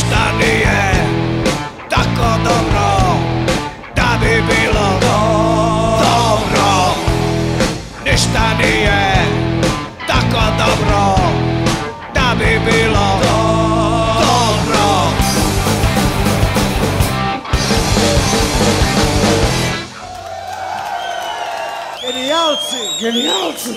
ništa nije tako dobro Da bi bilo dobro Ništa nije tako dobro Da bi bilo dobro Genijalci! Genijalci!